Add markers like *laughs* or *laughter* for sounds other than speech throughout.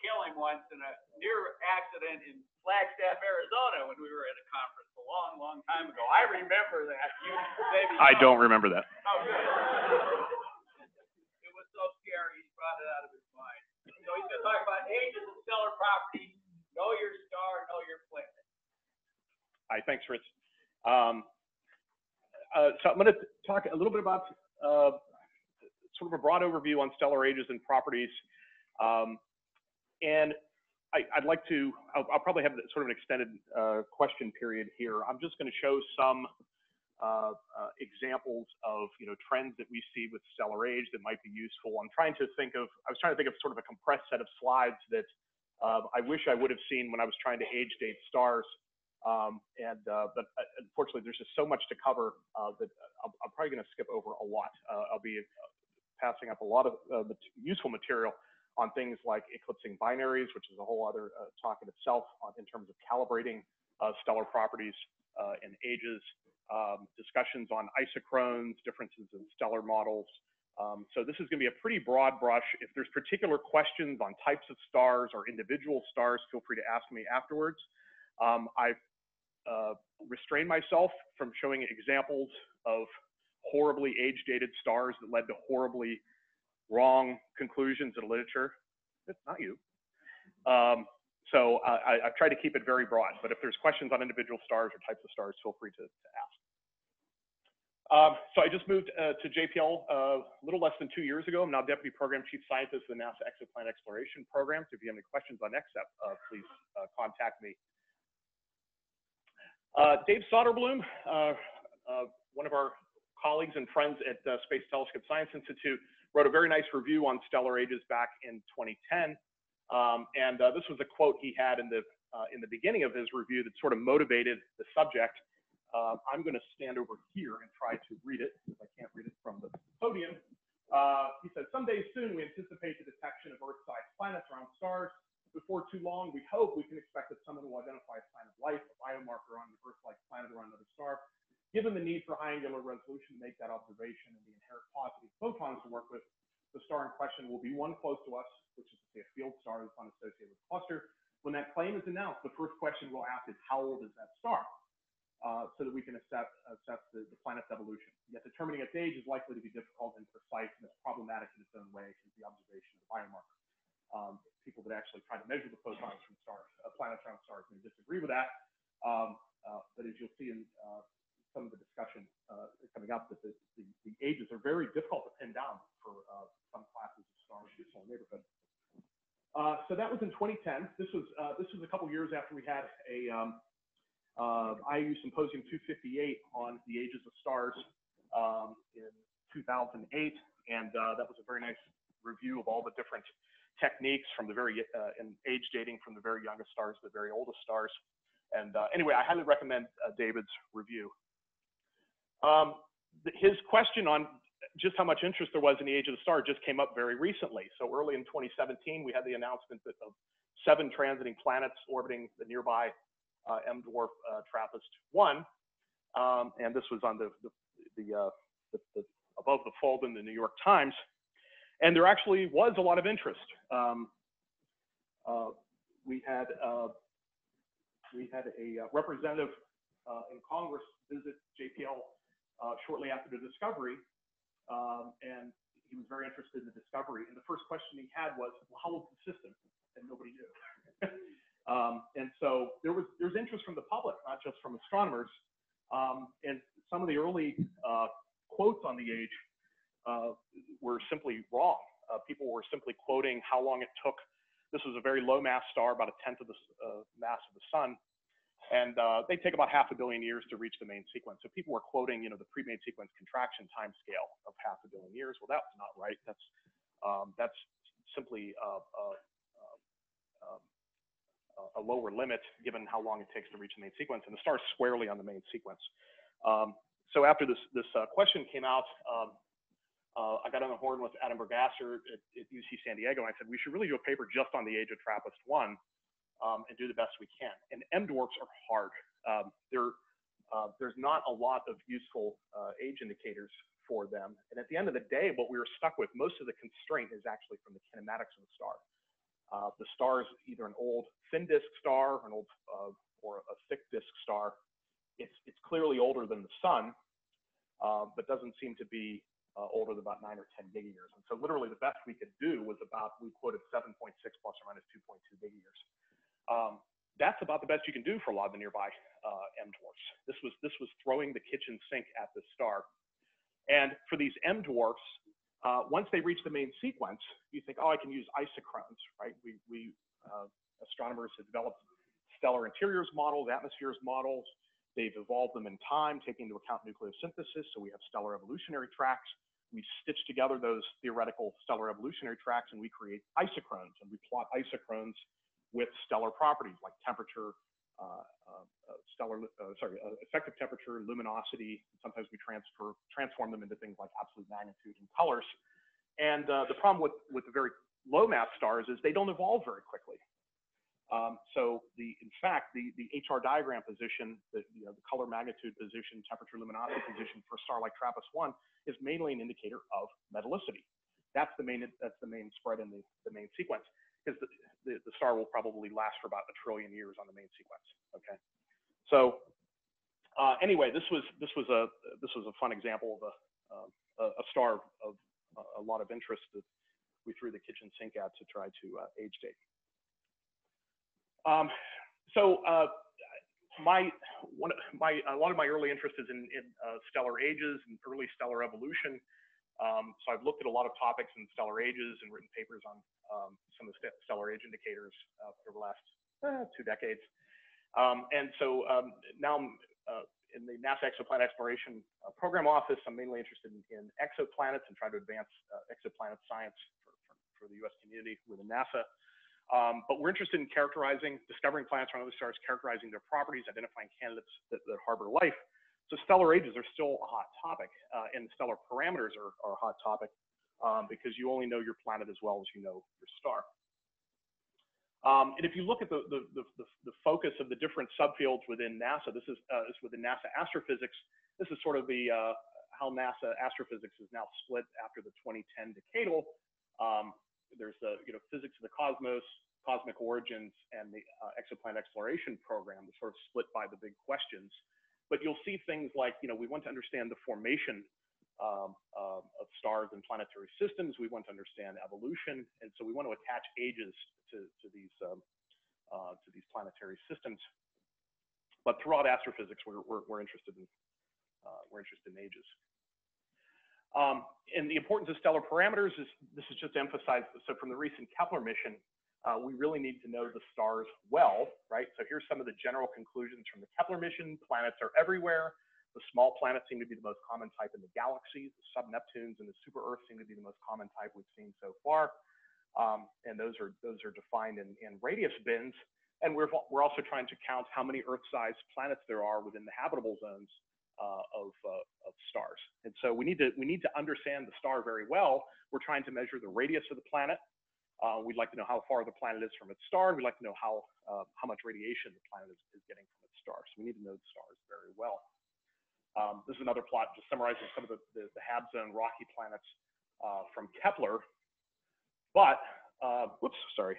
killing once in a near accident in Flagstaff, Arizona, when we were at a conference a long, long time ago. I remember that. You maybe I don't remember that. Oh, good. It was so scary, he brought it out of his mind. So he's gonna talk about ages of stellar properties, know your star, know your planet. Hi, thanks, Rich. Um, uh, so I'm going to talk a little bit about uh, sort of a broad overview on stellar ages and properties. Um, and I, would like to, I'll, I'll, probably have sort of an extended uh, question period here. I'm just going to show some uh, uh, examples of, you know, trends that we see with stellar age that might be useful. I'm trying to think of, I was trying to think of sort of a compressed set of slides that uh, I wish I would have seen when I was trying to age date stars. Um, and uh, but uh, unfortunately, there's just so much to cover that I'm, I'm probably going to skip over a lot. I'll be passing up a lot of useful material on things like eclipsing binaries, which is a whole other talk in itself on, in terms of calibrating stellar properties and ages, um, discussions on isochrones, differences in stellar models. Um, so this is going to be a pretty broad brush. If there's particular questions on types of stars or individual stars, feel free to ask me afterwards. Um, I've uh, restrain myself from showing examples of horribly age-dated stars that led to horribly wrong conclusions in literature. It's not you. Um, so I, have tried to keep it very broad, but if there's questions on individual stars or types of stars, feel free to, to ask. Um, so I just moved uh, to JPL uh, a little less than two years ago. I'm now Deputy Program Chief Scientist of the NASA Exoplanet Exploration Program. So if you have any questions on EXEP, uh, please uh, contact me. Uh, Dave Soderblom, uh, one of our colleagues and friends at Space Telescope Science Institute, wrote a very nice review on stellar ages back in 2010. Um, and this was a quote he had in the in the beginning of his review that sort of motivated the subject. Uh, I'm going to stand over here and try to read it if I can't read it from the podium. Uh, he said, someday soon we anticipate the detection of Earth-sized planets around stars before too long, we hope we can expect that someone will identify a sign of life, a biomarker on an Earth-like planet or another star. Given the need for high angular resolution to make that observation and the inherent of photons to work with, the star in question will be one close to us, which is to say a field star that's unassociated with a cluster. When that claim is announced, the first question we'll ask is how old is that star? Uh, so that we can assess, assess the, the, planet's evolution. Yet determining its age is likely to be difficult and precise, and it's problematic in its own way because the observation of the biomarker. Um, people that actually try to measure the photons from stars, uh, planets around stars may disagree with that. Um, uh, but as you'll see in uh, some of the discussion uh, coming up, that the, the, the, ages are very difficult to pin down for uh, some classes of stars in the neighborhood. Uh, so that was in 2010. This was this was a couple years after we had a um, IAU Symposium 258 on the ages of stars um, in 2008, and that was a very nice review of all the different techniques from the very uh, and age dating from the very youngest stars to the very oldest stars. And uh, anyway, I highly recommend uh, David's review. Um, his question on just how much interest there was in the age of the star just came up very recently. So early in 2017, we had the announcement that of seven transiting planets orbiting the nearby uh, M dwarf uh, TRAPPIST-1, um, and this was on the the, the, uh, the, the above the fold in the New York Times. And there actually was a lot of interest. Um, uh, we had uh, we had a uh, representative in Congress visit JPL uh, shortly after the discovery, um, and he was very interested in the discovery. And the first question he had was, well, "How old is the system?" And nobody knew. *laughs* um, and so there was there's interest from the public, not just from astronomers. Um, and some of the early uh, quotes on the age uh, were simply wrong. Uh, people were simply quoting how long it took. This was a very low mass star, about a tenth of the uh, mass of the sun, and uh, they take about half a billion years to reach the main sequence. So people were quoting, you know, the pre-main sequence contraction time scale of half a billion years. Well, that's not right. That's um, that's simply uh, uh, um, a lower limit given how long it takes to reach the main sequence, and the star is squarely on the main sequence. Um, so after this this uh, question came out, um, uh, I got on the horn with Adam Burgasser at, at, UC San Diego, and I said, we should really do a paper just on the age of TRAPPIST-1 um, and do the best we can. And M dwarfs are hard. Um, uh, there's not a lot of useful uh, age indicators for them. And at the end of the day, what we were stuck with, most of the constraint is actually from the kinematics of the star. Uh, the star is either an old thin disk star, an old, uh, or a thick disk star. It's, it's clearly older than the sun, uh, but doesn't seem to be uh, older than about nine or 10 gigayears. And so literally the best we could do was about, we quoted 7.6 plus or minus 2.2 gigayears. Um, that's about the best you can do for a lot of the nearby uh, M dwarfs. This was, this was throwing the kitchen sink at the star. And for these M dwarfs, uh, once they reach the main sequence, you think, oh, I can use isochrones, right? We, we uh, astronomers have developed stellar interiors models, atmospheres models. They've evolved them in time, taking into account nucleosynthesis. So we have stellar evolutionary tracks. We stitch together those theoretical stellar evolutionary tracks and we create isochrones. And we plot isochrones with stellar properties like temperature, uh, uh, uh, stellar, uh, sorry, uh, effective temperature, luminosity. Sometimes we transfer, transform them into things like absolute magnitude and colors. And uh, the problem with, with the very low mass stars is they don't evolve very quickly. Um, so the, in fact, the, the HR diagram position, the, you know, the color magnitude position, temperature luminosity position for a star like TRAPPIST-1 is mainly an indicator of metallicity. That's the main, that's the main spread in the, the main sequence because the, the, the star will probably last for about a trillion years on the main sequence, okay? So uh, anyway, this was, this, was a, this was a fun example of a, um, a, star of a lot of interest that we threw the kitchen sink at to try to uh, age date. Um, so uh, my one of my a lot of my early interest is in, in uh, stellar ages and early stellar evolution. Um, so I've looked at a lot of topics in stellar ages and written papers on um, some of the stellar age indicators uh, the last uh, two decades. Um, and so um, now I'm uh, in the NASA Exoplanet Exploration uh, Program Office. I'm mainly interested in, in exoplanets and try to advance uh, exoplanet science for, for, for, the U.S. community within NASA. Um, but we're interested in characterizing, discovering planets around other stars, characterizing their properties, identifying candidates that, that harbor life. So stellar ages are still a hot topic, uh, and stellar parameters are, are a hot topic um, because you only know your planet as well as you know your star. Um, and if you look at the, the, the, the, focus of the different subfields within NASA, this is, uh, this within NASA astrophysics. This is sort of the uh, how NASA astrophysics is now split after the 2010 decadal. Um, there's the you know physics of the cosmos, cosmic origins, and the uh, exoplanet exploration program, sort of split by the big questions. But you'll see things like you know we want to understand the formation um, uh, of stars and planetary systems. We want to understand evolution, and so we want to attach ages to to these um, uh, to these planetary systems. But throughout astrophysics, we're we're, we're interested in uh, we're interested in ages. Um, and the importance of stellar parameters is, this is just emphasized, so from the recent Kepler mission, uh, we really need to know the stars well, right? So here's some of the general conclusions from the Kepler mission. Planets are everywhere. The small planets seem to be the most common type in the galaxy. The sub-Neptunes and the super-Earth seem to be the most common type we've seen so far. Um, and those are, those are defined in, in radius bins. And we're, we're also trying to count how many Earth-sized planets there are within the habitable zones uh, of, uh, of stars. And so we need to we need to understand the star very well. We're trying to measure the radius of the planet. Uh, we'd like to know how far the planet is from its star. We'd like to know how uh, how much radiation the planet is, is getting from its star. So we need to know the stars very well. Um, this is another plot just summarizing some of the, the, the HAB zone rocky planets uh, from Kepler. But, uh, whoops, sorry.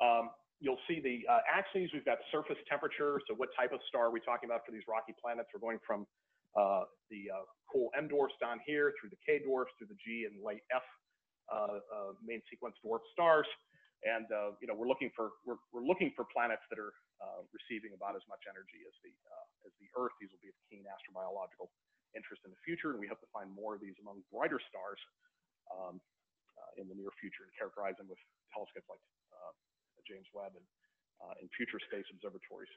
Um, you'll see the uh, axes. We've got surface temperature. So what type of star are we talking about for these rocky planets? We're going from uh, the uh, cool M dwarfs down here through the K dwarfs through the G and light F main sequence dwarf stars. And uh, you know we're looking for we're, we're looking for planets that are receiving about as much energy as the as the Earth. These will be of keen astrobiological interest in the future, and we hope to find more of these among brighter stars um, in the near future and characterize them with telescopes like James Webb and uh, in future space observatories.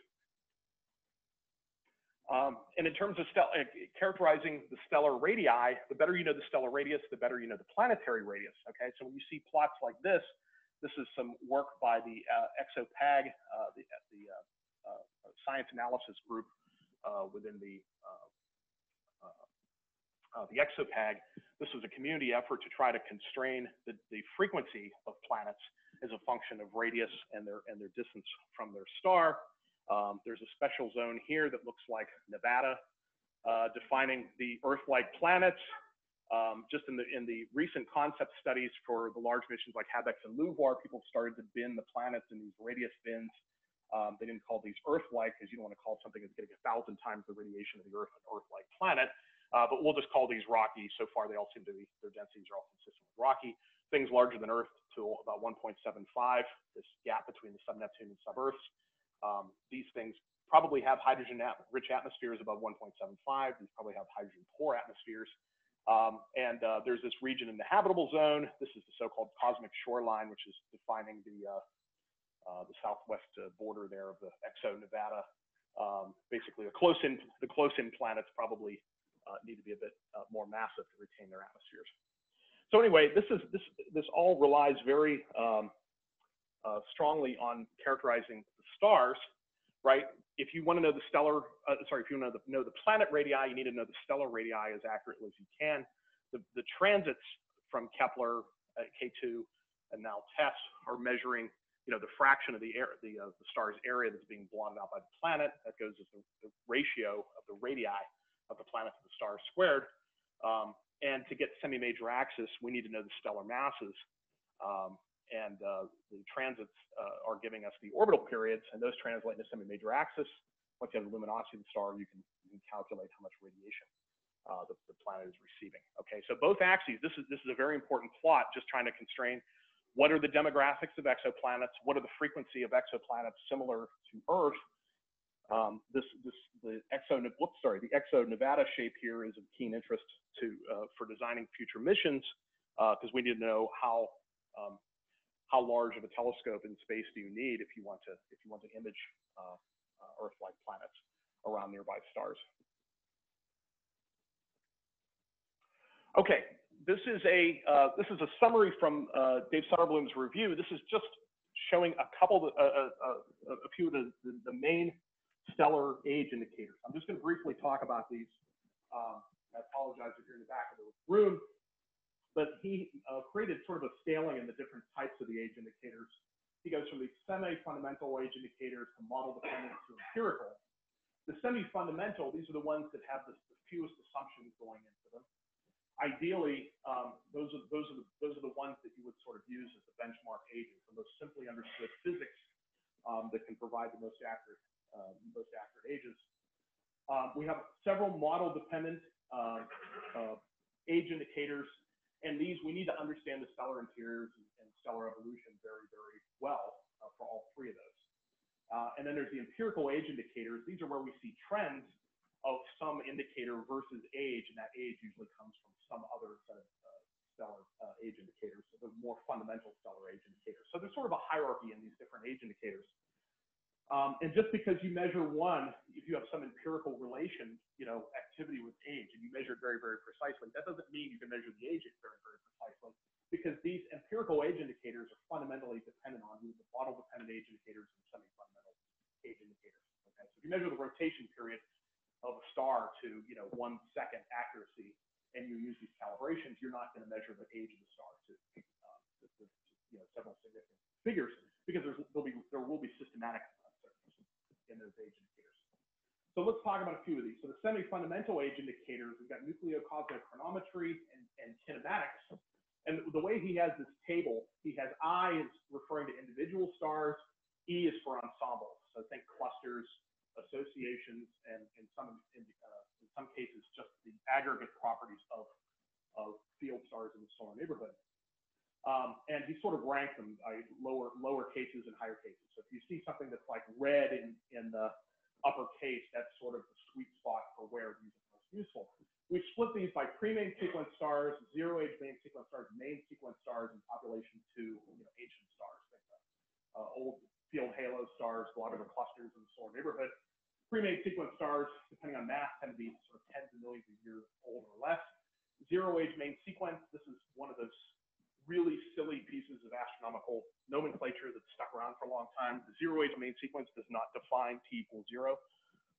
Um, and in terms of uh, characterizing the stellar radii, the better you know the stellar radius, the better you know the planetary radius. Okay, so when you see plots like this, this is some work by the uh, ExoPAG, uh, the, the uh, uh, science analysis group within the the ExoPAG. This was a community effort to try to constrain the, the frequency of planets as a function of radius and their, and their distance from their star. Um, there's a special zone here that looks like Nevada, uh, defining the Earth-like planets. Um, just in the, in the recent concept studies for the large missions like HABEX and LUVOIR, people started to bin the planets in these radius bins. Um, they didn't call these Earth-like because you don't want to call something that's getting a thousand times the radiation of the Earth an Earth-like planet. Uh, but we'll just call these rocky. So far, they all seem to be, their densities are all consistent with rocky. Things larger than Earth to about 1.75, this gap between the sub-Neptune and sub-Earths. Um, these things probably have hydrogen-rich atmospheres above 1.75. These probably have hydrogen-poor atmospheres. Um, and uh, there's this region in the habitable zone. This is the so-called cosmic shoreline, which is defining the, uh, uh, the southwest uh, border there of the exo-Nevada. Um, basically, the close-in the close-in planets probably uh, need to be a bit uh, more massive to retain their atmospheres. So anyway, this is this this all relies very um, uh, strongly on characterizing the stars, right? If you want to know the stellar, uh, sorry, if you want to know the, know the planet radii, you need to know the stellar radii as accurately as you can. The, the transits from Kepler, uh, K2, and now TESS are measuring, you know, the fraction of the air, the, uh, the star's area that's being blotted out by the planet. That goes as the, the ratio of the radii of the planet to the star squared. Um, and to get semi-major axis, we need to know the stellar masses. Um, and uh, the transits uh, are giving us the orbital periods, and those translate into semi-major axis. Once you have the luminosity of the star, you can, you can calculate how much radiation uh, the, the, planet is receiving. Okay, so both axes, this is, this is a very important plot, just trying to constrain what are the demographics of exoplanets, what are the frequency of exoplanets similar to Earth, um, this, this, the exo, whoops, sorry, the exo Nevada shape here is of keen interest to, uh, for designing future missions, because uh, we need to know how, um, how large of a telescope in space do you need if you want to, if you want to image uh, uh Earth-like planets around nearby stars. Okay, this is a, uh, this is a summary from uh, Dave Soderblom's review. This is just showing a couple, of, a few of the, the, the main stellar age indicators. I'm just going to briefly talk about these. Um, I apologize if you're in the back of the room, but he uh, created sort of a scaling in the different types of the age indicators. He goes from the semi-fundamental age indicators to model-dependent to empirical. The semi-fundamental, these are the ones that have the, the, fewest assumptions going into them. Ideally, um, those are those are the those are the ones that you would sort of use as the benchmark ages, the most simply understood physics um, that can provide the most accurate uh, most accurate ages. Um, we have several model-dependent uh, uh, age indicators, and these we need to understand the stellar interiors and, stellar evolution very, very well uh, for all three of those. Uh, and then there's the empirical age indicators. These are where we see trends of some indicator versus age, and that age usually comes from some other set of uh, stellar age indicators, so the more fundamental stellar age indicators. So there's sort of a hierarchy in these different age indicators. Um, and just because you measure one, if you have some empirical relation, you know, activity with age, and you measure it very, very precisely, that doesn't mean you can measure the age very, very precisely, because these empirical age indicators are fundamentally dependent on the model-dependent age indicators and semi-fundamental age indicators. Okay, so if you measure the rotation period of a star to, you know, one second accuracy, and you use these calibrations, you're not going to measure the age of the star to, uh, to, to, you know, several significant figures, because there's, there'll be, there will be systematic in those age indicators. So let's talk about a few of these. So the semi-fundamental age indicators, we've got nucleocosmochronometry and, and kinematics. And the way he has this table, he has I is referring to individual stars, E is for ensembles. So think clusters, associations, and in some in, uh, in some cases just the aggregate properties of of field stars in the solar neighborhood. Um, and he sort of ranked them by lower lower cases and higher cases. So if you see something that's like red in, in the upper case, that's sort of the sweet spot for where these are most useful. We split these by pre-main sequence stars, zero-age main sequence stars, main sequence stars, and population two, you know, ancient stars, like the, uh, old field halo stars, globular clusters in the solar neighborhood. Pre-main sequence stars, depending on mass, tend to be sort of tens of millions of years old or less. Zero-age main sequence, this is one of those really silly pieces of astronomical nomenclature that's stuck around for a long time. The zero age main sequence does not define t equals zero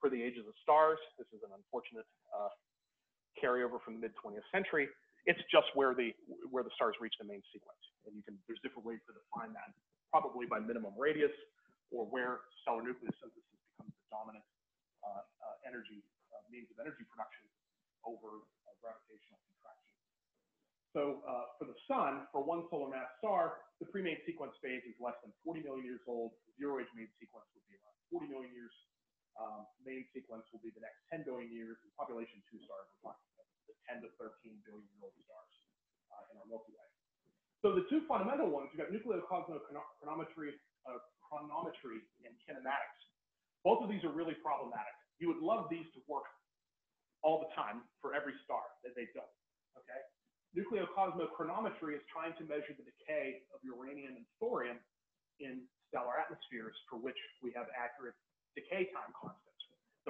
for the ages of stars. This is an unfortunate uh, carryover from the mid 20th century. It's just where the where the stars reach the main sequence, and you can there's different ways to define that, probably by minimum radius or where stellar nucleosynthesis becomes the dominant uh, uh, energy uh, means of energy production over uh, gravitational So, uh, for the sun, for one solar mass star, the pre-main sequence phase is less than 40 million years old. Zero age main sequence would be around 40 million years. Um, main sequence will be the next 10 billion years. And population two stars, we're talking about the 10 to 13 billion year old stars uh, in our Milky Way. So the two fundamental ones, you've got nucleocosmochronometry, uh, chronometry, and kinematics. Both of these are really problematic. You would love these to work all the time for every star, that they don't. Okay. Nucleocosmochronometry is trying to measure the decay of uranium and thorium in stellar atmospheres for which we have accurate decay time constants.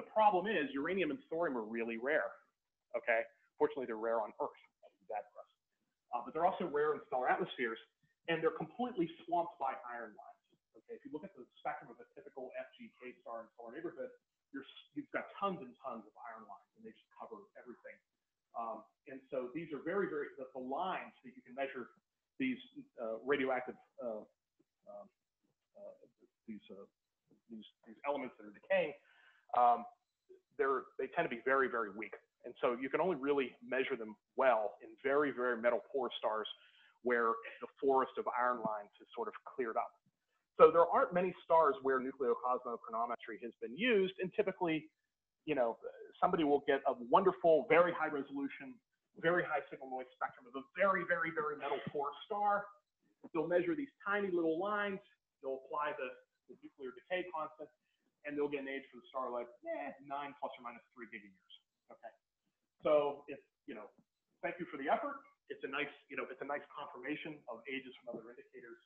The problem is uranium and thorium are really rare. Okay. Fortunately, they're rare on Earth. That's bad for us. Uh, but they're also rare in stellar atmospheres, and they're completely swamped by iron lines. Okay. If you look at the spectrum of a typical FGK star in solar neighborhood, you're, you've got tons and tons of iron lines, and they just cover everything. Um, and so these are very, very, the, the lines that you can measure these uh, radioactive, uh, um, uh, these, uh, these, these elements that are decaying, um, they're, they tend to be very, very weak. And so you can only really measure them well in very, very metal poor stars where the forest of iron lines has sort of cleared up. So there aren't many stars where nucleocosmochronometry has been used, and typically, you know, somebody will get a wonderful, very high resolution, very high signal noise spectrum of a very, very, very metal poor star. They'll measure these tiny little lines. They'll apply the, the nuclear decay constant, and they'll get an age for the star like eh, nine plus or minus three gigayears. Okay. So it's you know, thank you for the effort. It's a nice you know, it's a nice confirmation of ages from other indicators.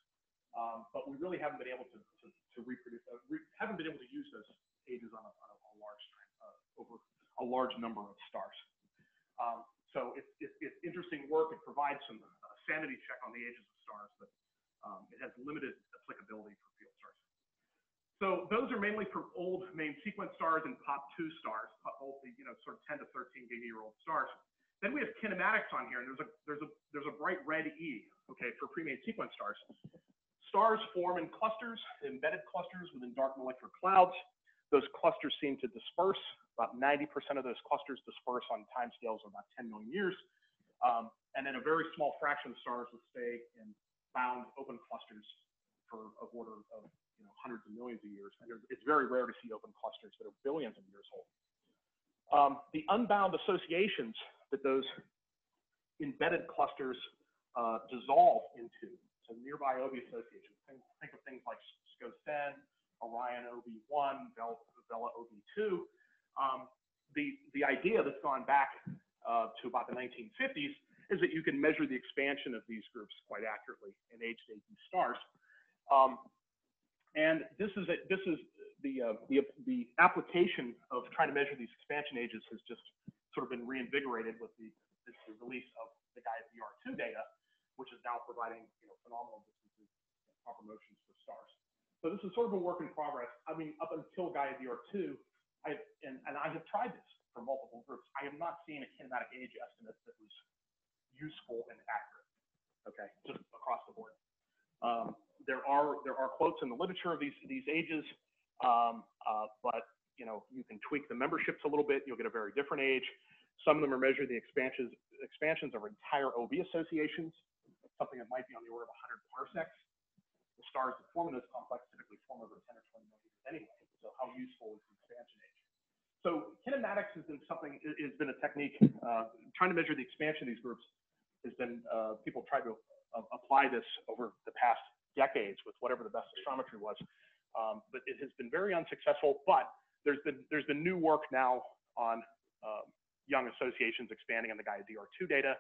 Um, but we really haven't been able to, to, to reproduce, uh, re haven't been able to use those ages on a, on a, over a large number of stars. Um, so it's, it's, it's, interesting work. It provides some uh, sanity check on the ages of stars, but um, it has limited applicability for field stars. So those are mainly for old main sequence stars and POP2 stars, old, you know, sort of 10 to 13 giga year old stars. Then we have kinematics on here, and there's a there's a there's a bright red E, okay, for pre-main sequence stars. Stars form in clusters, embedded clusters within dark molecular clouds. Those clusters seem to disperse. About 90% of those clusters disperse on timescales of about 10 million years. Um, and then a very small fraction of stars will stay in bound open clusters for of order of you know, hundreds of millions of years. And it's very rare to see open clusters that are billions of years old. Um, the unbound associations that those embedded clusters uh, dissolve into so nearby OB associations. Think, think of things like Sco-Cen, Orion OB1, Vela, Vela OB2. Um, the, the idea that's gone back uh, to about the 1950s is that you can measure the expansion of these groups quite accurately in age-dating stars. Um, and this is a, this is the, uh, the the application of trying to measure these expansion ages has just sort of been reinvigorated with the, this, the release of the Gaia DR2 data, which is now providing you know, phenomenal distances proper motions for stars. So this is sort of a work in progress. I mean, up until Gaia DR2, I, and, and I have tried this for multiple groups. I have not seen a kinematic age estimate that was useful and accurate, okay, just across the board. Um, there are there are quotes in the literature of these these ages, um, uh, but you know you can tweak the memberships a little bit. You'll get a very different age. Some of them are measuring the expansions expansions of entire OB associations something that might be on the order of 100 parsecs. The stars that form in this complex typically form over 10 or 20 million years anyway. So how useful is the expansion age? So kinematics has been something, has been a technique, uh, trying to measure the expansion of these groups has been, uh, people tried to uh, apply this over the past decades with whatever the best astrometry was. Um, but it has been very unsuccessful, but there's been, there's been new work now on um, young associations expanding on the Gaia DR2 data.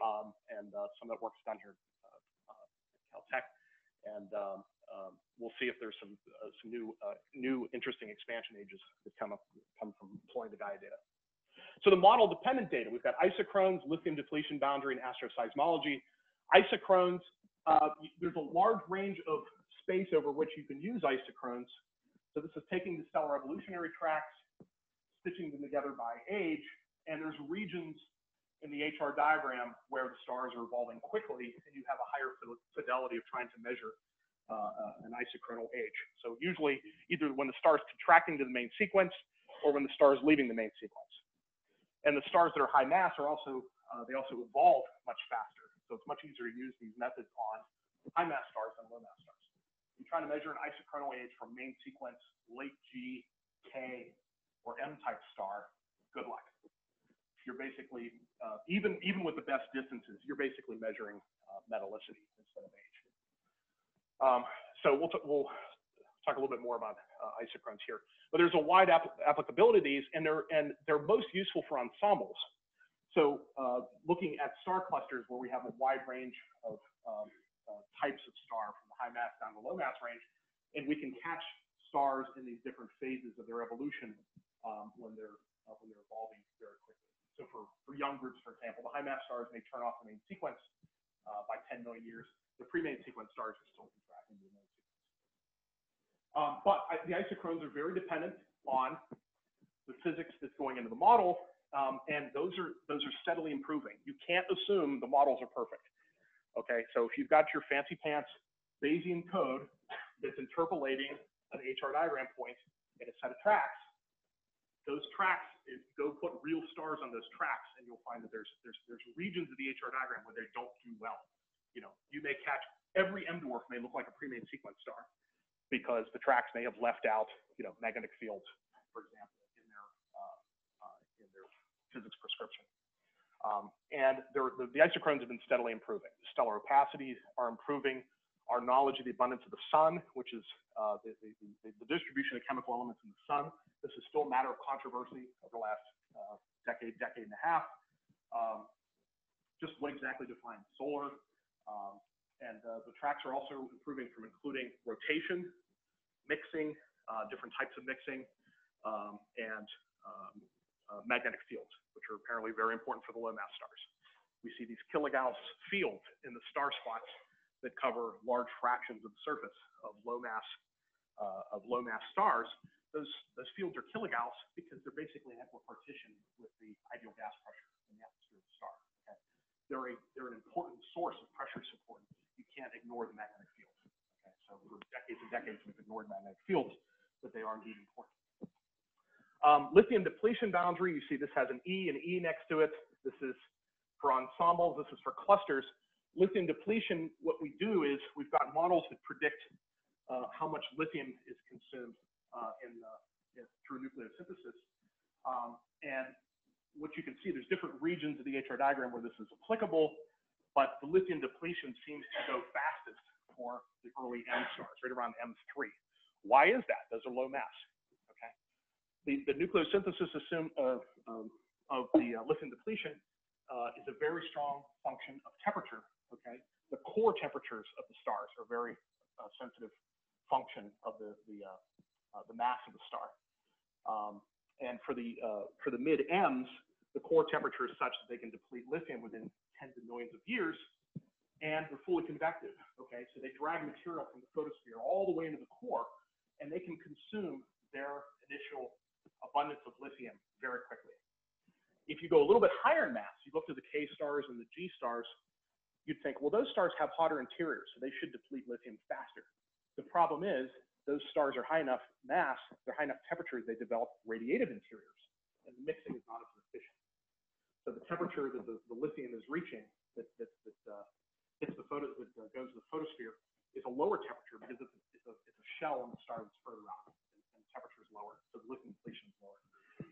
Um, and uh, some of that work's done here uh, at Caltech. And um, um, we'll see if there's some uh, some new uh, new interesting expansion ages that come up come from employing the Gaia data. So the model dependent data, we've got isochrones, lithium depletion boundary, and asteroseismology. Isochrones, uh, there's a large range of space over which you can use isochrones. So this is taking the stellar evolutionary tracks, stitching them together by age, and there's regions in the HR diagram where the stars are evolving quickly and you have a higher fidelity of trying to measure an isochronal age. So usually either when the star is contracting to the main sequence or when the star is leaving the main sequence. And the stars that are high mass are also, uh, they also evolve much faster. So it's much easier to use these methods on high mass stars than low mass stars. You're trying to measure an isochronal age from main sequence, late G, K, or M type star, good luck. You're basically, uh, even, even with the best distances, you're basically measuring uh, metallicity instead of age. Um, so we'll, we'll talk a little bit more about uh, isochrones here. But there's a wide app- applicability of these, and they're, and they're most useful for ensembles. So uh, looking at star clusters where we have a wide range of um, uh, types of star from the high mass down to low mass range, and we can catch stars in these different phases of their evolution um, when they're uh, when they're evolving very quickly. So for, for young groups, for example, the high mass stars may turn off the main sequence uh, by 10 million years. The pre-main sequence stars are still contracting the main sequence. Um, but I, the isochrones are very dependent on the physics that's going into the model, um, and those are those are steadily improving. You can't assume the models are perfect. Okay, so if you've got your fancy pants Bayesian code that's interpolating an HR diagram point in a set of tracks, those tracks, go put real stars on those tracks, and you'll find that there's there's there's regions of the HR diagram where they don't do well. You know, you may catch every M dwarf may look like a pre-main sequence star because the tracks may have left out, you know, magnetic fields, for example, in their uh, uh, in their physics prescription. Um, and there, the, the isochrones have been steadily improving. The stellar opacities are improving. Our knowledge of the abundance of the sun, which is uh, the, the, the, the distribution of chemical elements in the sun, this is still a matter of controversy over the last uh, decade, decade and a half. Um, just what exactly defines solar? Um, and uh, the tracks are also improving from including rotation, mixing, uh, different types of mixing, um, and um, uh, magnetic fields, which are apparently very important for the low mass stars. We see these kilogauss fields in the star spots that cover large fractions of the surface of low mass uh, of low mass stars. Those those fields are kilogauss because they're basically an equipartition with the ideal gas pressure in the atmosphere of the star. Okay? They're a they're an important source of pressure support. Can't ignore the magnetic fields. Okay? So for decades and decades we've ignored magnetic fields, but they are indeed important. Um, lithium depletion boundary, you see this has an E and E next to it. This is for ensembles, this is for clusters. Lithium depletion, what we do is we've got models that predict uh, how much lithium is consumed uh, in, in, through nucleosynthesis. Um, and what you can see, there's different regions of the HR diagram where this is applicable, but the lithium depletion seems to go fastest for the early M stars, right around M3. Why is that? Those are low mass Okay. the, the nucleosynthesis assume, uh, um, of the uh, lithium depletion uh, is a very strong function of temperature, okay? The core temperatures of the stars are very uh, sensitive function of the, the, uh, uh, the mass of the star. Um, and for the, uh, for the mid-Ms, the core temperature is such that they can deplete lithium within tens of millions of years, and they're fully convective, okay? So they drag material from the photosphere all the way into the core, and they can consume their initial abundance of lithium very quickly. If you go a little bit higher in mass, you look to the K stars and the G stars, you'd think, well, those stars have hotter interiors, so they should deplete lithium faster. The problem is, those stars are high enough mass, they're high enough temperatures, they develop radiative interiors, and the mixing is not as. So the temperature that the, the lithium is reaching, that, that, that uh, hits the photo, that uh, goes to the photosphere, is a lower temperature because it's a, it's a, it's a shell on the star that's further out and temperature is lower, so the lithium depletion is lower.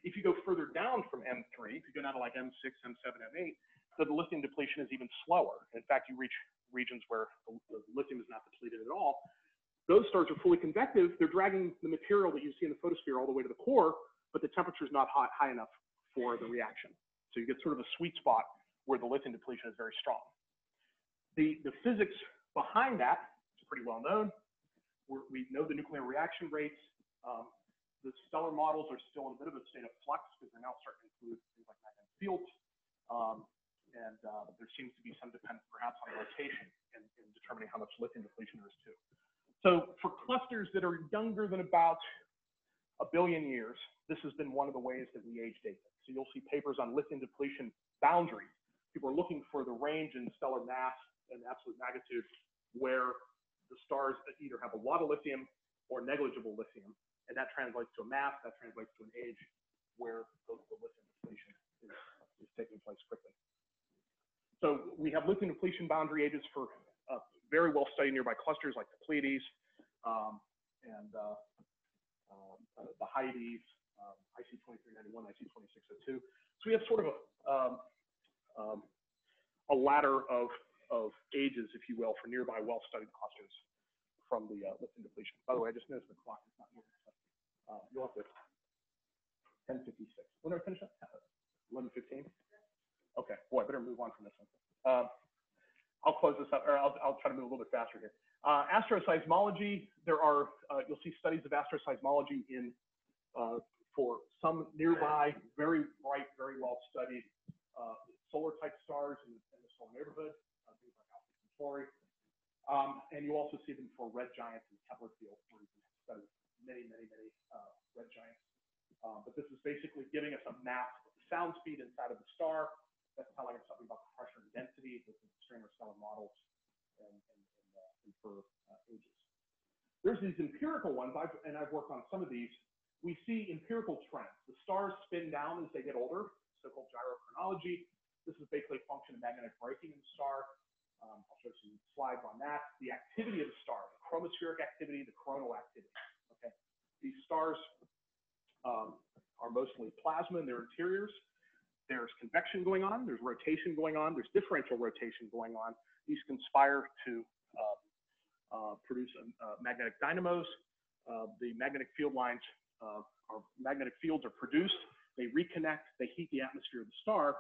If you go further down from M3, if you go down to like M6, M7, M8, so the lithium depletion is even slower. In fact, you reach regions where the, the lithium is not depleted at all. Those stars are fully convective. They're dragging the material that you see in the photosphere all the way to the core, but the temperature is not high, high enough for the reaction. So you get sort of a sweet spot where the lithium depletion is very strong. The, the physics behind that is pretty well known. We're, we know the nuclear reaction rates. Um, the stellar models are still in a bit of a state of flux because they're now starting to include things like magnetic fields. Um, and uh, there seems to be some dependence perhaps on rotation in, in, determining how much lithium depletion there is too. So for clusters that are younger than about a billion years, this has been one of the ways that we age date them. So you'll see papers on lithium depletion boundaries. People are looking for the range in stellar mass and absolute magnitude where the stars either have a lot of lithium or negligible lithium and that translates to a mass, that translates to an age where the, lithium depletion is, is taking place quickly. So we have lithium depletion boundary ages for uh, very well studied nearby clusters like the Pleiades um, and uh, um, uh, the Hyades, um, IC 2391, IC 2602. So we have sort of a, um, um, a ladder of, of ages, if you will, for nearby well-studied clusters from the uh, lithium depletion. By the way, I just noticed the clock is not moving. Uh, you'll have to 10:56. When do I finish up? 11:15. Okay. Boy, I better move on from this one. Um, I'll close this up, or I'll, I'll try to move a little bit faster here. Uh, asteroseismology, there are, uh, you'll see studies of asteroseismology in, uh, for some nearby, very bright, very well studied, uh, solar type stars in, in the solar neighborhood, uh, things like Alpha Centauri. Um, and you also see them for red giants in Kepler field, where you can study many, many, many, uh, red giants. Uh, but this is basically giving us a map of the sound speed inside of the star. That's telling us something about the pressure and density with the stellar models and, and, and, uh, and for uh, ages. There's these empirical ones, I've, and I've worked on some of these. We see empirical trends. The stars spin down as they get older, so-called gyrochronology. This is basically a function of magnetic braking in the star. Um, I'll show some slides on that. The activity of the star, the chromospheric activity, the coronal activity. Okay, these stars um, are mostly plasma in their interiors. There's convection going on. There's rotation going on. There's differential rotation going on. These conspire to uh, uh, produce uh, magnetic dynamos. Uh, the magnetic field lines, uh, are magnetic fields are produced. They reconnect. They heat the atmosphere of the star,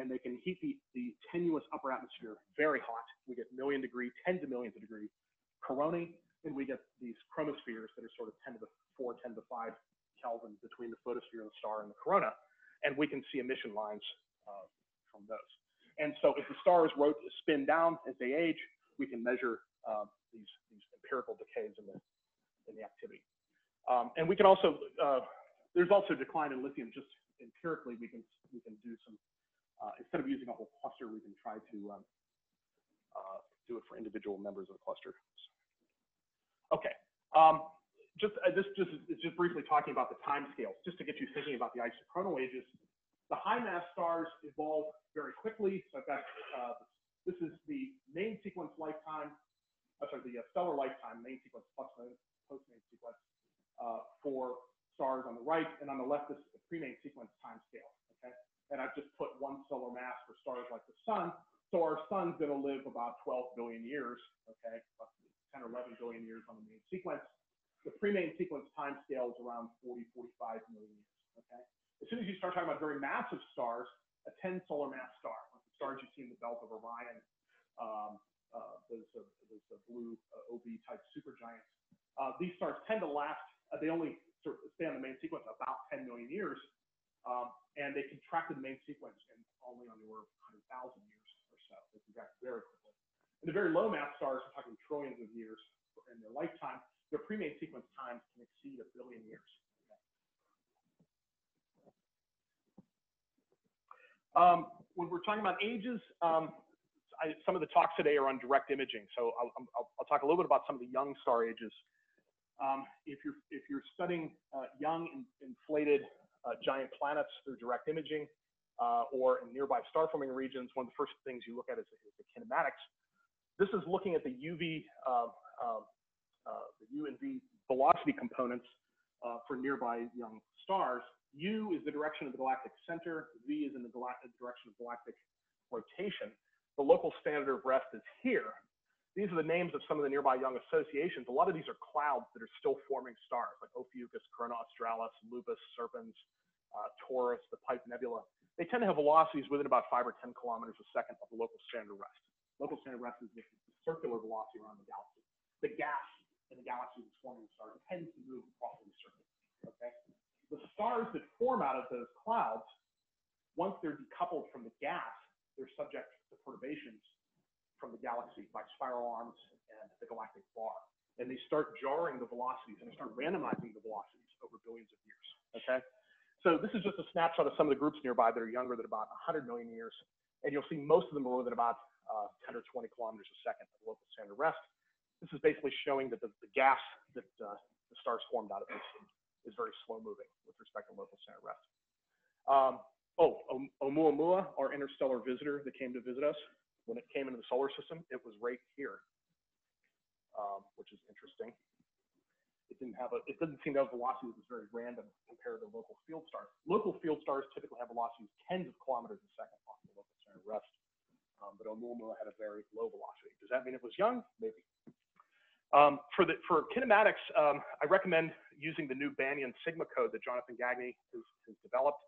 and they can heat the, the tenuous upper atmosphere very hot. We get million degree, tens of millions of degree coronae, and we get these chromospheres that are sort of 10 to the 4, 10 to the 5 Kelvin between the photosphere of the star and the corona, and we can see emission lines uh, from those. And so if the stars rotate, spin down as they age, we can measure uh, these, these empirical decays in the, in the activity. Um, and we can also, uh, there's also decline in lithium just empirically, we can, we can do some, uh, instead of using a whole cluster, we can try to um, uh, do it for individual members of the cluster. Okay. Um, just uh, this just is just briefly talking about the time scales, just to get you thinking about the isochronal ages. The high mass stars evolve very quickly. So I've got uh, this is the main sequence lifetime. I'm sorry, the uh, stellar lifetime main sequence plus post main sequence for stars on the right, and on the left is the pre-main sequence time scale. Okay, and I've just put one solar mass for stars like the sun. So our sun's going to live about 12 billion years. Okay, 10 or 11 billion years on the main sequence the pre-main sequence time scale is around 40, 45 million years, okay? As soon as you start talking about very massive stars, a 10 solar mass star, like the stars you see in the belt of Orion, um, uh, those, uh, those uh, blue uh, OB type supergiants, uh, these stars tend to last, uh, they only sort of stay on the main sequence about 10 million years, um, and they contract the main sequence in only on the order of 100,000 years or so. They contract very quickly. And the very low mass stars, we're talking trillions of years in their lifetime, their pre-main sequence times can exceed a billion years. Um, when we're talking about ages, um, I, some of the talks today are on direct imaging. So I'll, I'll, I'll, talk a little bit about some of the young star ages. Um, if you're if you're studying uh, young in, inflated uh, giant planets through direct imaging uh, or in nearby star forming regions, one of the first things you look at is, is the kinematics. This is looking at the UV uh, the U and V velocity components uh, for nearby young stars. U is the direction of the galactic center. V is in the direction of galactic rotation. The local standard of rest is here. These are the names of some of the nearby young associations. A lot of these are clouds that are still forming stars, like Ophiuchus, Corona Australis, Lupus, Serpens, uh, Taurus, the Pipe Nebula. They tend to have velocities within about five or 10 kilometers a second of the local standard rest. Local standard rest is the circular velocity around the galaxy. The gas in the galaxy that's forming the star tends to move roughly circular. Okay? The stars that form out of those clouds, once they're decoupled from the gas, they're subject to perturbations from the galaxy by spiral arms and the galactic bar. And they start jarring the velocities and they start randomizing the velocities over billions of years. Okay? So this is just a snapshot of some of the groups nearby that are younger than about 100 million years. And you'll see most of them are within about uh, 10 or 20 kilometers a second of local standard rest. This is basically showing that the, the gas that uh, the stars formed out of is, is very slow moving with respect to local standard rest. Um, Oh, Oumuamua, our interstellar visitor that came to visit us, when it came into the solar system, it was right here, um, which is interesting. It didn't have a, it didn't seem to have a velocity that was very random compared to local field stars. Local field stars typically have velocities tens of kilometers a second off the local center of rest. Um, but Oumuamua had a very low velocity. Does that mean it was young? Maybe. Um, for the for kinematics, um, I recommend using the new Banyan Sigma code that Jonathan Gagné has, has developed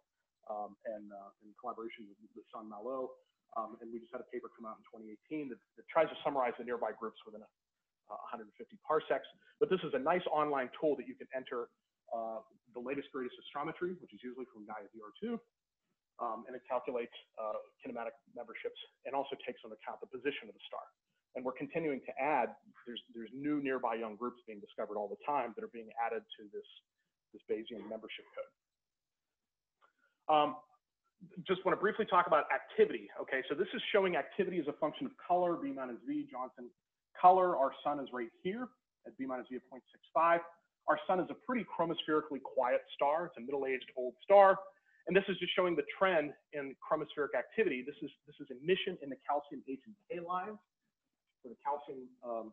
um, and uh, in collaboration with, with San Malo. Um, and we just had a paper come out in 2018 that, that tries to summarize the nearby groups within a, uh, 150 parsecs. But this is a nice online tool that you can enter uh, the latest greatest astrometry, which is usually from Gaia DR2, um, and it calculates uh, kinematic memberships and also takes into account the position of the star. And we're continuing to add, there's, there's new nearby young groups being discovered all the time that are being added to this, this Bayesian membership code. Um, just want to briefly talk about activity. Okay, so this is showing activity as a function of color, B minus V, Johnson. Color, our sun is right here at B minus V of 0.65. Our sun is a pretty chromospherically quiet star. It's a middle-aged old star. And this is just showing the trend in chromospheric activity. This is, this is emission in the calcium H and K lines. So the calcium, um,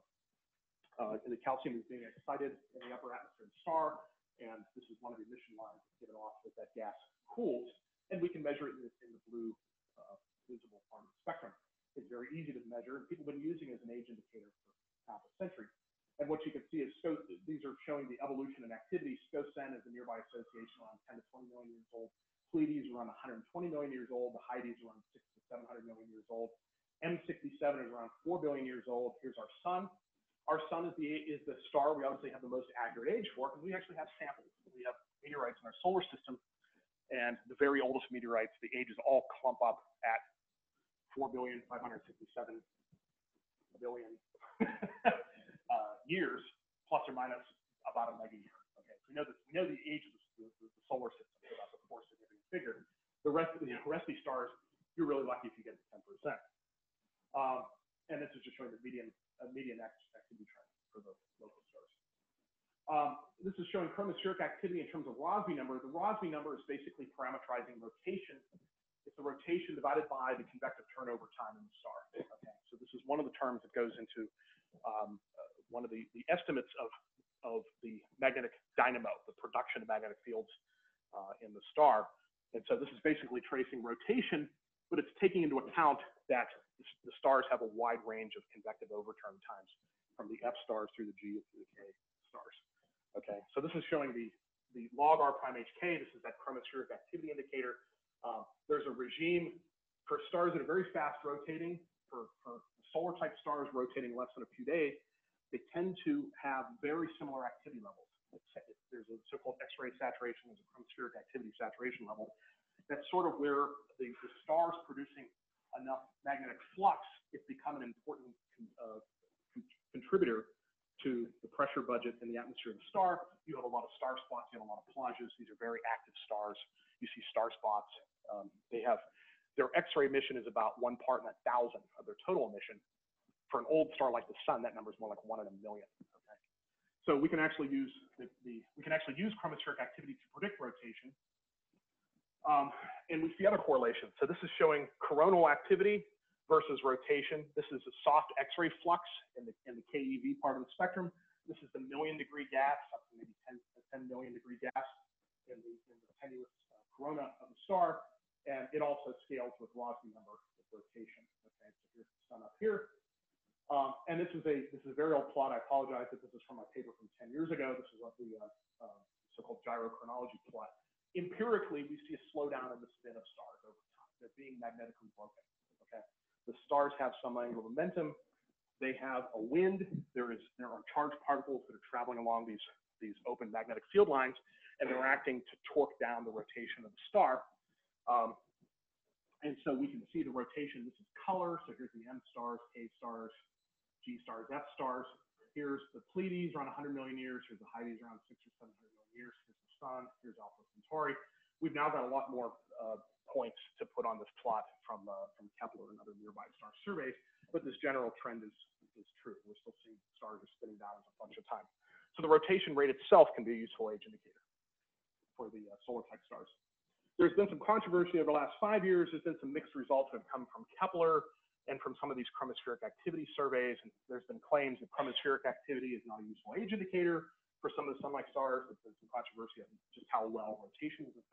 uh, the calcium is being excited in the upper atmosphere of the star. And this is one of the emission lines given off as that gas cools and we can measure it in, in the blue uh, visible part of the spectrum. It's very easy to measure, and people have been using it as an age indicator for half a century. And what you can see is these are showing the evolution and activity. Sco-Cen is a nearby association around 10 to 20 million years old. Pleiades around 120 million years old. The Hyades around 6 to 700 million years old. M67 is around 4 billion years old. Here's our sun. Our sun is the is the star we obviously have the most accurate age for because we actually have samples. We have meteorites in our solar system and the very oldest meteorites, the ages all clump up at 4 billion, 567 billion *laughs* uh, years, plus or minus about a mega year. Okay, so we know, we know the age of the, the, the solar system is about the fourth significant figure. The rest of the you know, rest of these stars, you're really lucky if you get to 10%. Um, and this is just showing the median uh, median activity trend for the local stars. Um, this is showing chromospheric activity in terms of Rossby number. The Rossby number is basically parameterizing rotation. It's the rotation divided by the convective turnover time in the star. Okay, so this is one of the terms that goes into um, uh, one of the, the estimates of, of the magnetic dynamo, the production of magnetic fields uh, in the star. And so this is basically tracing rotation, but it's taking into account that the stars have a wide range of convective overturn times from the F stars through the G through the K stars. Okay, so this is showing the, the log R prime HK. This is that chromospheric activity indicator. Um, there's a regime for stars that are very fast rotating, for, for solar type stars rotating less than a few days, they tend to have very similar activity levels. There's a so-called X-ray saturation, there's a chromospheric activity saturation level. That's sort of where the, the stars producing enough magnetic flux, it's become an important uh, contributor to the pressure budget in the atmosphere of the star. You have a lot of star spots, you have a lot of plages. These are very active stars. You see star spots. Um, they have their X-ray emission is about one part in a thousand of their total emission. For an old star like the sun, that number is more like one in a million. Okay, so we can actually use the, the we can actually use chromospheric activity to predict rotation. Um, and we see other correlations. So this is showing coronal activity versus rotation. This is a soft X-ray flux in the, in the KeV part of the spectrum. This is the million degree gas, up to maybe 10, 10 million degree gas in the, in the tenuous uh, corona of the star. And it also scales with Rossby number with rotation. Okay, so here's the sun up here. Um, and this is a this is a very old plot. I apologize that this is from my paper from 10 years ago. This is what the uh, uh, so-called gyrochronology plot. Empirically, we see a slowdown in the spin of stars over time. They're being magnetically broken. Okay, the stars have some angular momentum. They have a wind. There is there are charged particles that are traveling along these these open magnetic field lines, and they're acting to torque down the rotation of the star. Um, and so we can see the rotation. This is color. So here's the M stars, K stars, G stars, F stars. Here's the Pleiades around 100 million years. Here's the Hyades around six or 700 million years. Here's the Sun. Here's Alpha Centauri. We've now got a lot more uh, points to put on this plot from, uh, from Kepler and other nearby star surveys, but this general trend is, is true. We're still seeing stars are spinning down a function of time. So the rotation rate itself can be a useful age indicator for the uh, solar type stars. there's been some controversy over the last five years. There's been some mixed results that have come from Kepler and from some of these chromospheric activity surveys. And there's been claims that chromospheric activity is not a useful age indicator for some of the sun-like stars. There's been some controversy on just how well rotation is an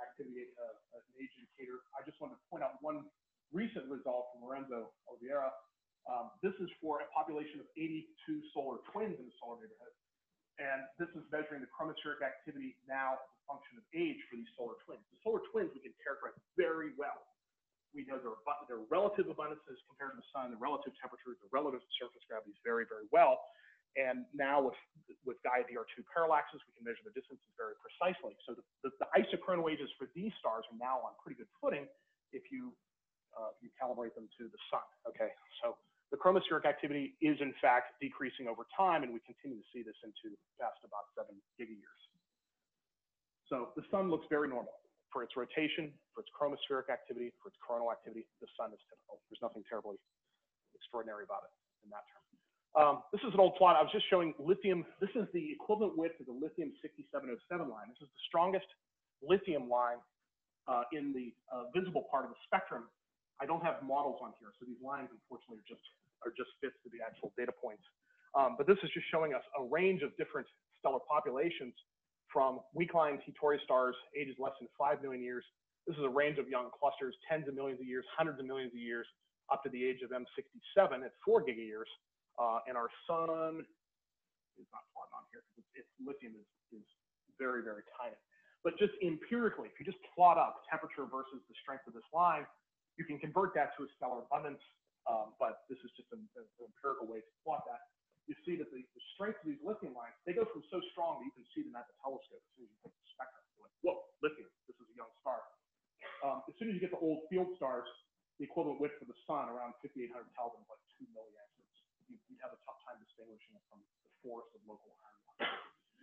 activity, uh, an age indicator. I just wanted to point out one recent result from Lorenzo Oliveira. Um, this is for a population of 82 solar twins in the solar neighborhood. And this is measuring the chromospheric activity now as a function of age for these solar twins. The solar twins we can characterize very well. We know their, their relative abundances compared to the sun, the relative temperatures, the relative surface gravities very, very well. And now with, with Gaia DR2 parallaxes, we can measure the distances very precisely. So the, the, the isochronal ages for these stars are now on pretty good footing if you, uh, you calibrate them to the sun. Okay, so the chromospheric activity is in fact decreasing over time, and we continue to see this into past about seven gigayears. So the sun looks very normal for its rotation, for its chromospheric activity, for its coronal activity. The sun is typical. There's nothing terribly extraordinary about it in that term. Um, this is an old plot. I was just showing lithium. This is the equivalent width of the lithium 6707 line. This is the strongest lithium line uh, in the uh, visible part of the spectrum. I don't have models on here, so these lines unfortunately are just are just fits to the actual data points. Um, but this is just showing us a range of different stellar populations from weak-line T-Tauri stars, ages less than 5 million years. This is a range of young clusters, tens of millions of years, hundreds of millions of years, up to the age of M67 at 4 gigayears. Uh, and our sun is not plotted on here because its, lithium is, is very, very tiny. But just empirically, if you just plot up temperature versus the strength of this line, you can convert that to a stellar abundance um, but this is just an, empirical way to plot that. You see that the, the, strength of these lithium lines, they go from so strong that you can see them at the telescope as soon as you take the spectrum. You're like, whoa, lithium, this is a young star. Um, as soon as you get to old field stars, the equivalent width for the sun around 5800 Kelvin is like 2 milliangstroms. You, would have a tough time distinguishing it from the forest of local iron.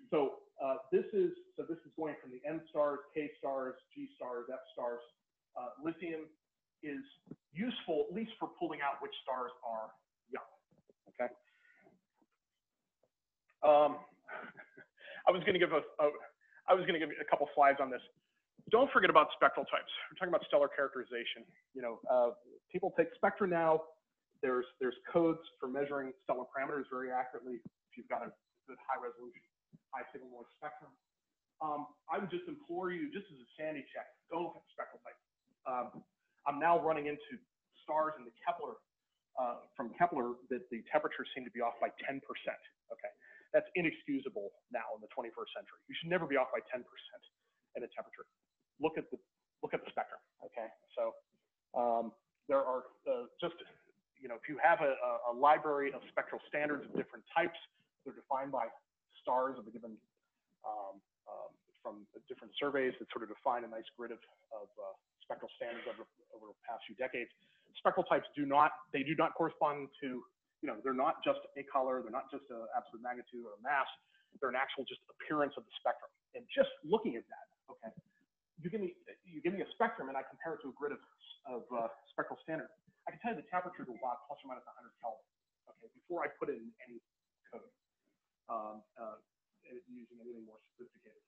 So uh, this is so this is going from the N stars, K stars, G stars, F stars. Uh, lithium is useful, at least for pulling out which stars are young. Okay. Um, *laughs* I was going to give a, a I was going to give a couple slides on this. Don't forget about spectral types. We're talking about stellar characterization. You know, uh, people take spectra now. There's there's codes for measuring stellar parameters very accurately. If you've got a good high resolution, high signal noise spectrum. Um, I would just implore you, just as a sanity check, go look at spectral type. Um, I'm now running into stars in the Kepler, uh, from Kepler, that the temperatures seem to be off by 10%. Okay, that's inexcusable now in the 21st century. You should never be off by 10% in a temperature. Look at the look at the spectrum. Okay, so um, there are uh, just you know if you have a, a, library of spectral standards of different types, they're defined by stars of a given um, um, from different surveys that sort of define a nice grid of, of uh, spectral standards over, over the past few decades. Spectral types do not, they do not correspond to, you know, they're not just a color, they're not just an absolute magnitude or a mass, they're an actual just appearance of the spectrum. And just looking at that, okay, you give me, you give me a spectrum and I compare it to a grid of, of uh, spectral standard. I can tell you the temperature is about plus or minus 100 Kelvin, okay, before I put it in any code, um, uh, using anything more sophisticated.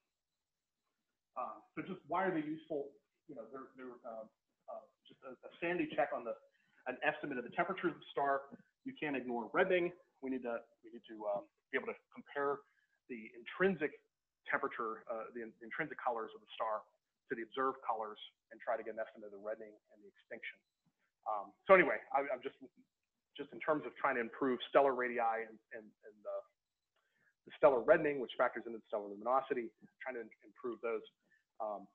Um, so just why are they useful? you know, they're, they're uh, uh, just a, a, check on the an estimate of the temperature of the star. You can't ignore reddening. We need to we need to um, be able to compare the intrinsic temperature, uh, the, the, intrinsic colors of the star to the observed colors and try to get an estimate of the reddening and the extinction. Um, so anyway, I, am just just in terms of trying to improve stellar radii and, and, and the, the stellar reddening, which factors into the stellar luminosity, trying to improve those. Um,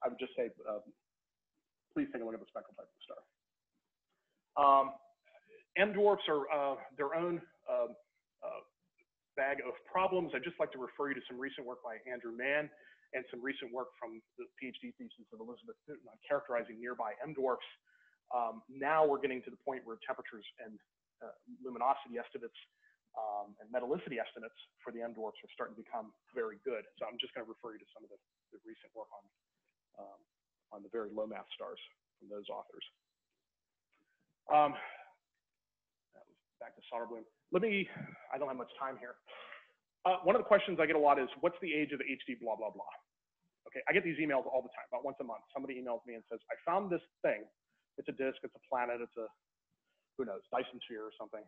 I would just say, um, please take a look at the spectral type of the star. Um, M dwarfs are uh, their own uh, uh, bag of problems. I'd just like to refer you to some recent work by Andrew Mann and some recent work from the PhD thesis of Elizabeth Newton on characterizing nearby M dwarfs. Um, now we're getting to the point where temperatures and uh, luminosity estimates um, and metallicity estimates for the M dwarfs are starting to become very good. So I'm just going to refer you to some of the, the recent work on um, on the very low mass stars from those authors. Um, back to Soderblom. Let me, I don't have much time here. Uh, one of the questions I get a lot is, what's the age of HD blah, blah, blah? Okay, I get these emails all the time, about once a month. Somebody emails me and says, I found this thing. It's a disk, it's a planet, it's a, who knows, Dyson sphere or something.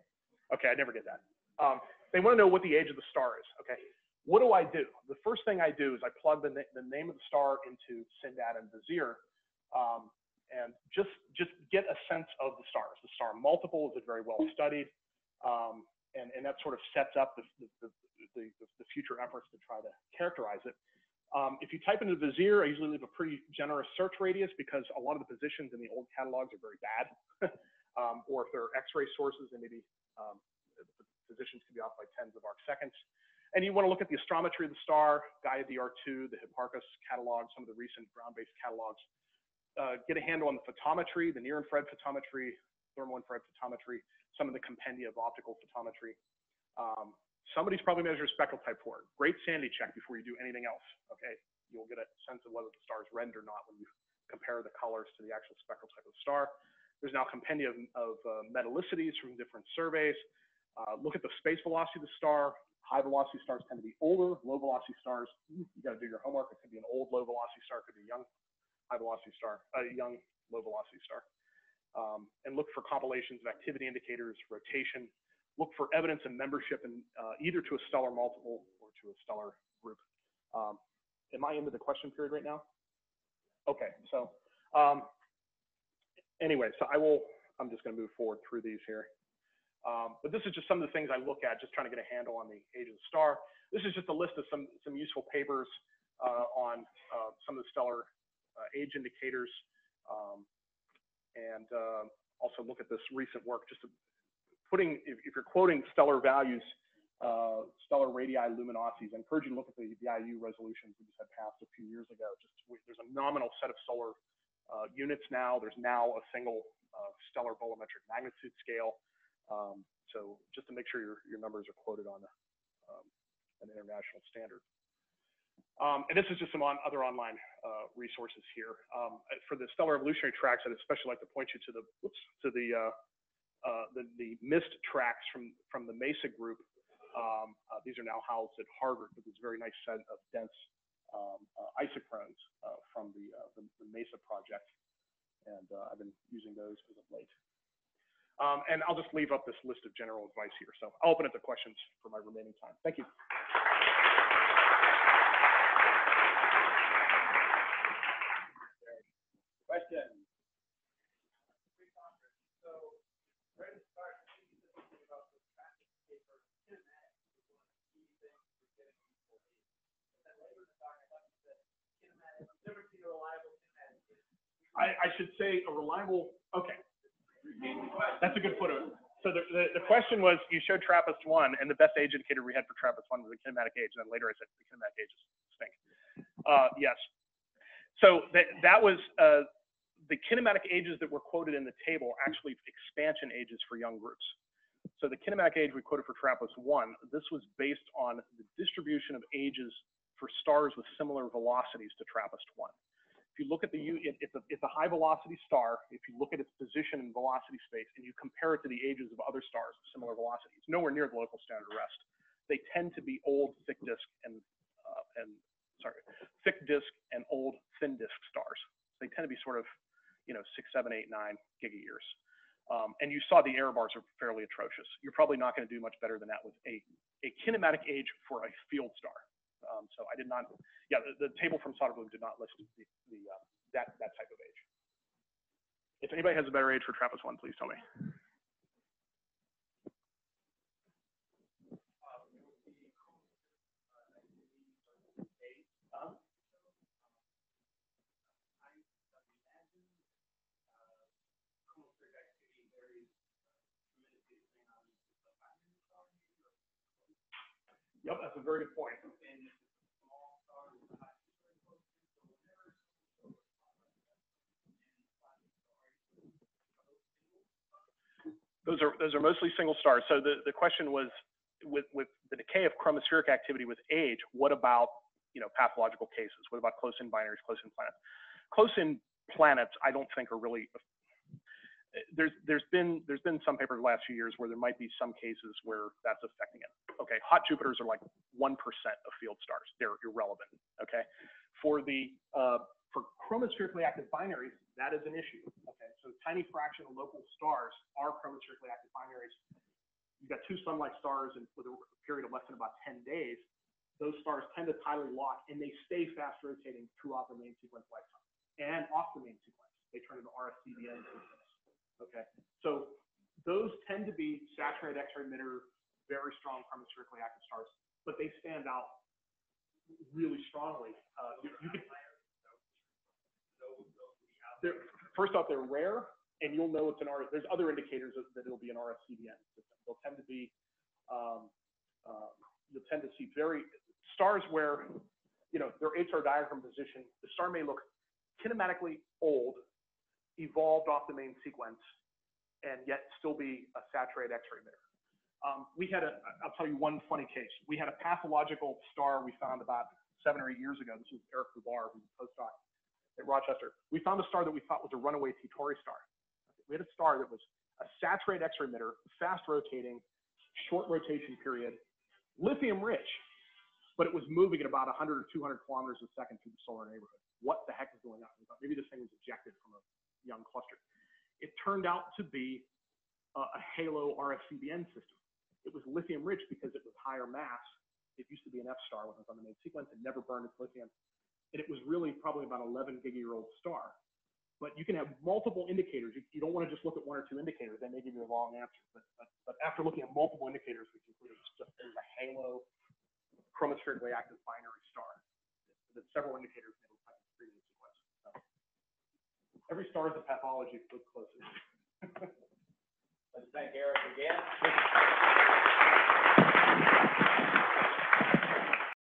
Okay, I never get that. Um, they want to know what the age of the star is. Okay, what do I do? The first thing I do is I plug the, na- the name of the star into SIMBAD and Vizier, um, and just just get a sense of the stars. The star multiple is very well studied, um, and and that sort of sets up the the, the, the, the future efforts to try to characterize it. Um, if you type into Vizier, I usually leave a pretty generous search radius because a lot of the positions in the old catalogs are very bad. *laughs* um, or if they're X-ray sources, they maybe um, the positions can be off by tens of arc seconds. And you want to look at the astrometry of the star, Gaia DR2, the Hipparcos catalog, some of the recent ground-based catalogs. Uh, get a handle on the photometry, the near-infrared photometry, thermal infrared photometry, some of the compendia of optical photometry. Um, somebody's probably measured spectral type for it. Great sanity check before you do anything else. Okay, you'll get a sense of whether the star is red or not when you compare the colors to the actual spectral type of the star. There's now compendia of, of uh, metallicities from different surveys. Uh, look at the space velocity of the star. High velocity stars tend to be older. Low velocity stars, you got to do your homework. It could be an old low velocity star, could be a young high velocity star, a young low velocity star. Um, and look for compilations of activity indicators, rotation, look for evidence of membership in uh, either to a stellar multiple or to a stellar group. Um, am I into the question period right now? Okay, so um, anyway, so I will, I'm just going to move forward through these here. Um, but this is just some of the things I look at, just trying to get a handle on the age of the star. This is just a list of some, some useful papers uh, on uh, some of the stellar age indicators. Um, and uh, also look at this recent work, just putting, if, if you're quoting stellar values, uh, stellar radii luminosities, I encourage you to look at the, the IAU resolutions we just had passed a few years ago. Just there's a nominal set of solar uh, units now. There's now a single uh, stellar bolometric magnitude scale. Um, so just to make sure your, your numbers are quoted on um, an international standard. Um, and this is just some on, other online uh, resources here. Um, for the stellar evolutionary tracks, I'd especially like to point you to the, whoops, to the, uh, uh, the, the MIST tracks from, from the MESA group. Um, uh, these are now housed at Harvard with this very nice set of dense um, uh, isochrones uh, from the, the, the, MESA project. And I've been using those as of late. Um, and I'll just leave up this list of general advice here. So I'll open it to questions for my remaining time. Thank you. I, I should say a reliable, okay. That's a good footnote. So the, the, the, question was, you showed TRAPPIST one, and the best age indicator we had for TRAPPIST one was the kinematic age, and then later I said the kinematic ages stink. Uh, yes. So that, that was, uh, the kinematic ages that were quoted in the table are actually expansion ages for young groups. So the kinematic age we quoted for TRAPPIST one, this was based on the distribution of ages for stars with similar velocities to TRAPPIST one if you look at the, it's a, it's a high velocity star, if you look at its position in velocity space and you compare it to the ages of other stars of similar velocities, nowhere near the local standard rest. They tend to be old thick disk and, uh, and sorry, thick disk and old thin disk stars. They tend to be sort of, you know, six, seven, eight, nine gigayears. Um, and you saw the error bars are fairly atrocious. You're probably not going to do much better than that with a, a kinematic age for a field star. Um, so I did not, yeah, the, the table from Soderblom did not list the, the uh, that that type of age. If anybody has a better age for TRAPPIST one, please tell me. Good point. Those are those are mostly single stars. So the, the question was with with the decay of chromospheric activity with age, what about you know pathological cases? What about close-in binaries, close-in planets? Close-in planets, I don't think are really there's there's been there's been some papers the last few years where there might be some cases where that's affecting it. Okay, hot Jupiters are like one percent of field stars; they're irrelevant. Okay, For the, uh, for chromospherically active binaries, that is an issue, okay? So tiny fraction of local stars are chromospherically active binaries. You've got two sunlight stars and with a period of less than about ten days, those stars tend to tidally lock and they stay fast rotating throughout the main sequence lifetime and off the main sequence. They turn into RS CVn okay? So those tend to be saturated X-ray emitter, very strong chromospherically active stars, but they stand out really strongly. Uh, you, you they're, first off, they're rare, and you'll know it's an R. There's other indicators that, it'll be an RS CVn system. They'll tend to be, um, uh, you'll tend to see very stars where, you know, their HR diagram position. The star may look kinematically old, evolved off the main sequence, and yet still be a saturated X-ray emitter. Um, we had a, I'll tell you one funny case. We had a pathological star we found about seven or eight years ago. This was Eric Dubar, who's a postdoc at Rochester. We found a star that we thought was a runaway T-Tauri star. We had a star that was a saturated X-ray emitter, fast rotating, short rotation period, lithium rich, but it was moving at about 100 or 200 kilometers a second through the solar neighborhood. What the heck is going on? We thought maybe this thing was ejected from a young cluster. It turned out to be a, a halo RS CVn system. It was lithium rich because it was higher mass. It used to be an F star when it was on the main sequence. It never burned its lithium. And it was really probably about 11 giga-year-old star. But you can have multiple indicators. You, you don't want to just look at one or two indicators. They may give you a wrong answer. But, but, but after looking at multiple indicators, we concluded it's just a halo chromospherically active binary star. That several indicators made it like a three-day sequence. So, every star is a pathology look closely. Let's thank Eric again.